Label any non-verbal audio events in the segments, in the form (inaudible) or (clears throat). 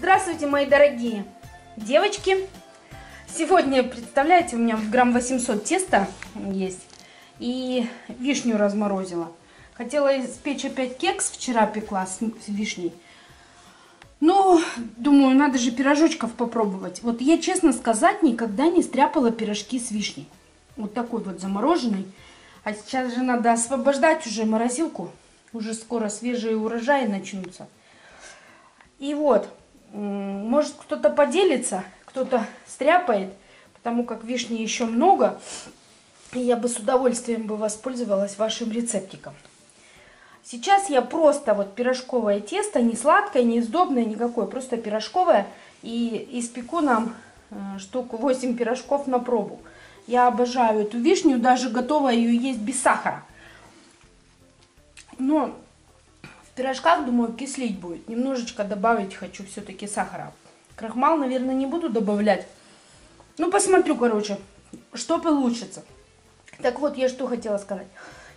Здравствуйте, мои дорогие девочки! Сегодня, представляете, у меня грамм 800 теста есть. И вишню разморозила. Хотела испечь опять кекс, вчера пекла с, вишней. Но, думаю, надо же пирожочков попробовать. Вот я, честно сказать, никогда не стряпала пирожки с вишней. Вот такой вот замороженный. А сейчас же надо освобождать уже морозилку. Уже скоро свежие урожаи начнутся. И вот, может кто-то поделится, кто-то стряпает, потому как вишни еще много. И я бы с удовольствием бы воспользовалась вашим рецептиком. Сейчас я просто вот пирожковое тесто, не сладкое, не сдобное никакое, просто пирожковое. И испеку нам э, штуку 8 пирожков на пробу. Я обожаю эту вишню, даже готова ее есть без сахара. Но пирожках, думаю, кислить будет. Немножечко добавить хочу все-таки сахара. Крахмал, наверное, не буду добавлять. Ну, посмотрю, короче, что получится. Так вот, я что хотела сказать.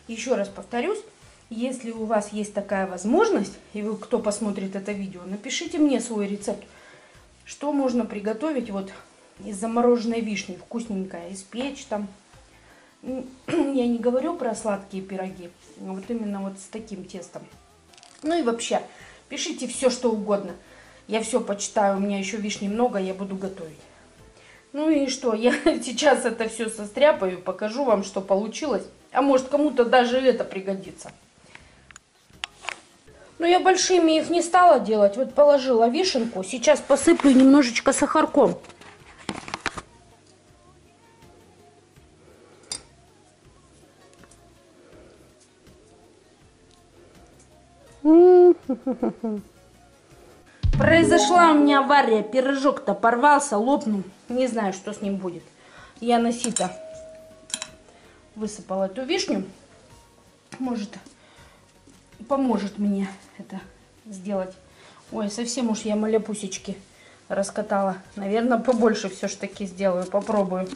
Еще раз повторюсь. Если у вас есть такая возможность, и вы, кто посмотрит это видео, напишите мне свой рецепт, что можно приготовить вот из замороженной вишни, вкусненькая, испечь там. (clears throat) Я не говорю про сладкие пироги, а вот именно вот с таким тестом. Ну и вообще, пишите все, что угодно. Я все почитаю, у меня еще вишни много, я буду готовить. Ну и что, я (laughs) сейчас это все состряпаю, покажу вам, что получилось. А может кому-то даже это пригодится. Но я большими их не стала делать. Вот положила вишенку. Сейчас посыплю немножечко сахарком. Произошла у меня авария. Пирожок-то порвался, лопнул. Не знаю, что с ним будет. Я на сито высыпала эту вишню. Может, поможет мне это сделать. Ой, совсем уж я маляпусечки раскатала. Наверное, побольше все ж таки сделаю, попробую.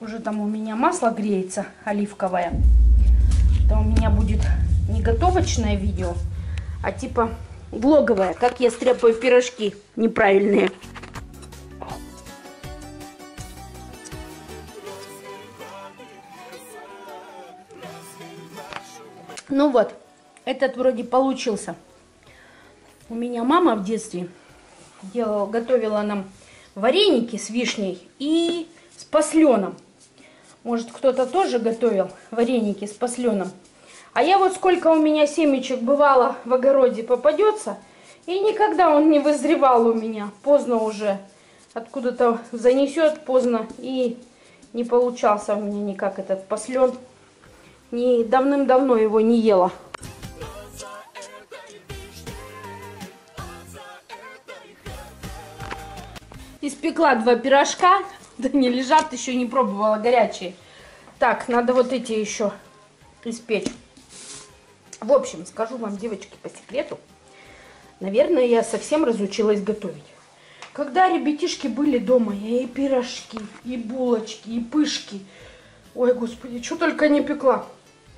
Уже там у меня масло греется, оливковое. Это у меня будет готовочное видео, а типа влоговое, как я стряпаю пирожки неправильные. Ну вот, этот вроде получился. У меня мама в детстве делала, готовила нам вареники с вишней и с посленом. Может, кто-то тоже готовил вареники с посленом. А я вот сколько у меня семечек бывало в огороде попадется, и никогда он не вызревал у меня. Поздно уже. Откуда-то занесет поздно, и не получался у меня никак этот послен. Не давным-давно его не ела. Испекла два пирожка. (laughs) Да не лежат, еще не пробовала, горячие. Так, надо вот эти еще испечь. В общем, скажу вам, девочки, по секрету. Наверное, я совсем разучилась готовить. Когда ребятишки были дома, я и пирожки, и булочки, и пышки. Ой, господи, что только не пекла.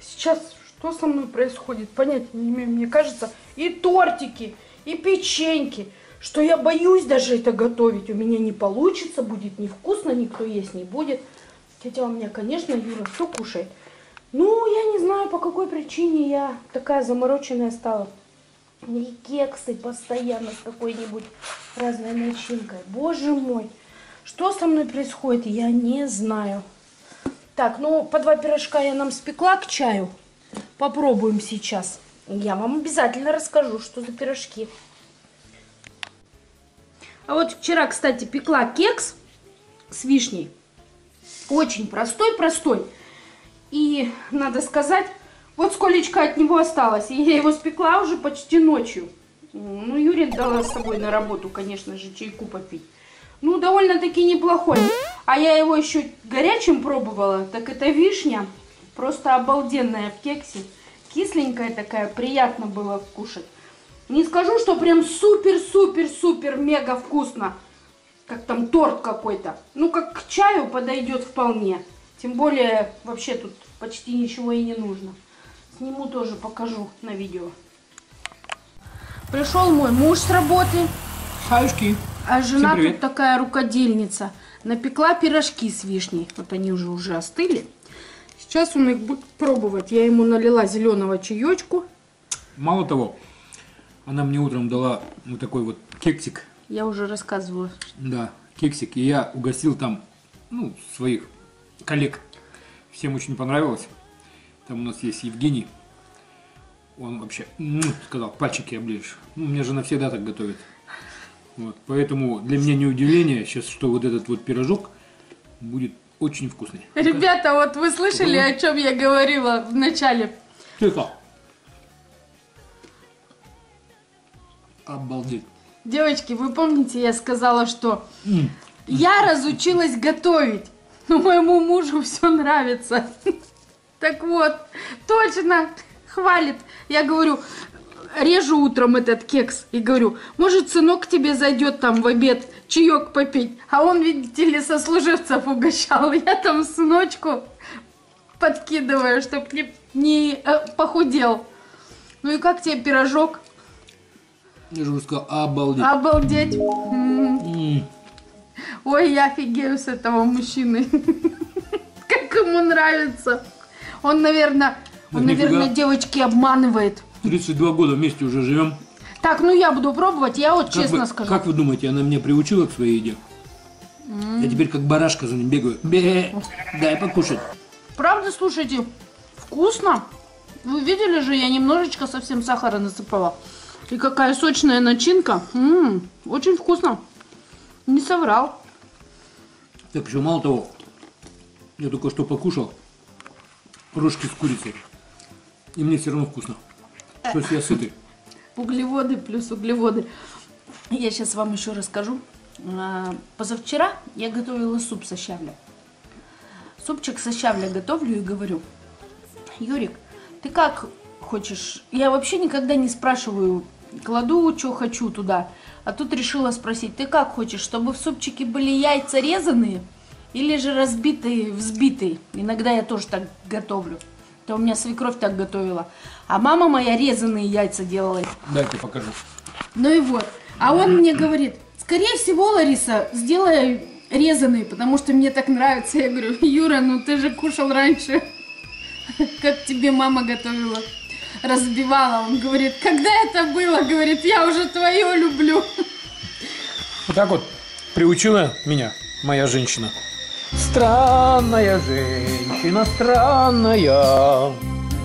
Сейчас что со мной происходит, понятия не имею. Мне кажется, и тортики, и печеньки – что я боюсь даже это готовить. У меня не получится, будет невкусно, никто есть не будет. Хотя у меня, конечно, Юра все кушает. Ну, я не знаю, по какой причине я такая замороченная стала. И кексы постоянно с какой-нибудь разной начинкой. Боже мой, что со мной происходит, я не знаю. Так, ну, по два пирожка я нам спекла к чаю. Попробуем сейчас. Я вам обязательно расскажу, что за пирожки. А вот вчера, кстати, пекла кекс с вишней. Очень простой-простой. И надо сказать, вот сколечко от него осталось. И я его спекла уже почти ночью. Ну, Юрий дала с собой на работу, конечно же, чайку попить. Ну, довольно-таки неплохой. А я его еще горячим пробовала. Так это вишня. Просто обалденная в кексе. Кисленькая такая, приятно было кушать. Не скажу, что прям супер-супер-супер-мега вкусно. Как там торт какой-то. Ну, как к чаю подойдет вполне. Тем более, вообще тут почти ничего и не нужно. Сниму тоже, покажу на видео. Пришел мой муж с работы. Хаюшки. А жена тут такая рукодельница. Напекла пирожки с вишней. Вот они уже уже остыли. Сейчас он их будет пробовать. Я ему налила зеленого чаечку. Мало того, она мне утром дала вот такой вот кексик. Я уже рассказывала. Да, кексик. И я угостил там, ну, своих коллег. Всем очень понравилось. Там у нас есть Евгений. Он вообще сказал, пальчики оближешь. Ну, у меня жена всегда так готовит. Вот, поэтому для меня не удивление сейчас, что вот этот вот пирожок будет очень вкусный. Ребята, вот вы слышали, о чем я говорила в начале? Тихо. Обалдеть. Девочки, вы помните, я сказала, что я разучилась готовить, но моему мужу все нравится. Так вот, точно, хвалит. Я говорю, режу утром этот кекс и говорю, может, сынок к тебе зайдет там в обед чаек попить. А он, видите ли, сослуживцев угощал. Я там сыночку подкидываю, чтоб не, не э, похудел. Ну и как тебе пирожок? Я же сказал, обалдеть. Обалдеть. М. М. Ой, я офигею с этого мужчины. (laughs) Как ему нравится. Он, наверное, он, наверное, девочки обманывает. 32 года вместе уже живем. Так, ну я буду пробовать, я вот Как честно вы, скажу. Как вы думаете, она меня приучила к своей еде? Я теперь как барашка за ним бегаю. Бе, дай покушать. Правда, слушайте, вкусно. Вы видели же, я немножечко совсем сахара насыпала. И какая сочная начинка. М, очень вкусно. Не соврал. Так еще мало того, я только что покушал рожки с курицей. И мне все равно вкусно. То есть я сытый. (laughs) Углеводы плюс углеводы. Я сейчас вам еще расскажу. А, Позавчера я готовила суп со щавля. Супчик со щавля готовлю и говорю, Юрик, ты как хочешь? Я вообще никогда не спрашиваю, кладу, что хочу туда. А тут решила спросить, ты как хочешь, чтобы в супчике были яйца резаные или же разбитые, взбитые? Иногда я тоже так готовлю. Это у меня свекровь так готовила. А мама моя резаные яйца делала. Дайте покажу. Ну и вот. А он мне говорит, скорее всего, Лариса, сделай резаные, потому что мне так нравится. Я говорю, Юра, ну ты же кушал раньше, (laughs) как тебе мама готовила, разбивала. Он говорит, когда это было? Говорит, я уже твое люблю. Вот так вот приучила меня моя женщина. Странная женщина, странная.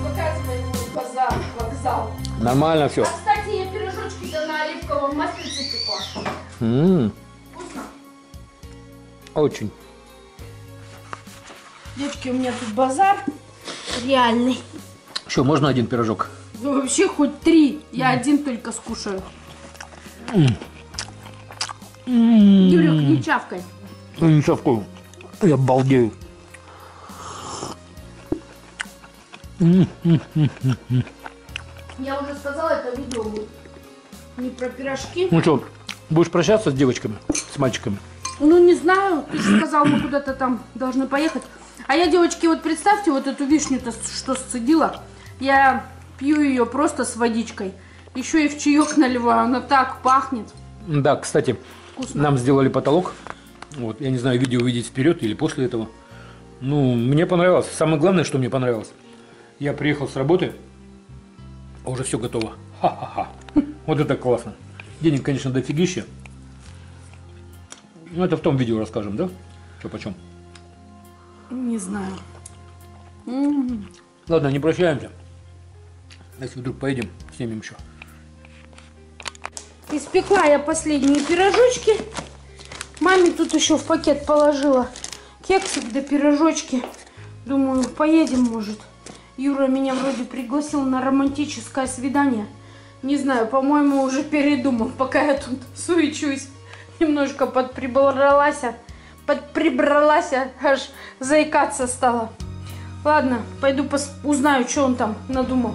Показывай мой базар, вокзал. Нормально все. А, кстати, я пирожочки-то на оливковом маслице пекла. Вкусно. Очень. Девочки, у меня тут базар реальный. Что, можно один пирожок? Ну, вообще хоть три. Я один только скушаю. Юрик, не чавкай. Ну, не совкую. Я балдею. Я уже сказала, это видео будет не про пирожки. Ну что, будешь прощаться с девочками, с мальчиками? Ну, не знаю, ты же сказал, мы куда-то там должны поехать. А я, девочки, вот представьте вот эту вишню-то, что сцедила. Я пью ее просто с водичкой. Еще и в чаек наливаю, она так пахнет. Да, кстати, Вкусно. нам сделали потолок. Вот, я не знаю, видео увидеть вперед или после этого. Ну, мне понравилось. Самое главное, что мне понравилось. Я приехал с работы, а уже все готово. Ха-ха-ха. Вот это классно. Денег, конечно, дофигища. Ну, это в том видео расскажем, да? Что почем. Не знаю. Ладно, не прощаемся. Если вдруг поедем, снимем еще. Испекла я последние пирожочки. Маме тут еще в пакет положила кексик да пирожочки. Думаю, поедем, может. Юра меня вроде пригласил на романтическое свидание. Не знаю, по-моему, уже передумал, пока я тут суечусь. Немножко подприбралась, подприбралась, аж заикаться стала. Ладно, пойду узнаю, что он там надумал.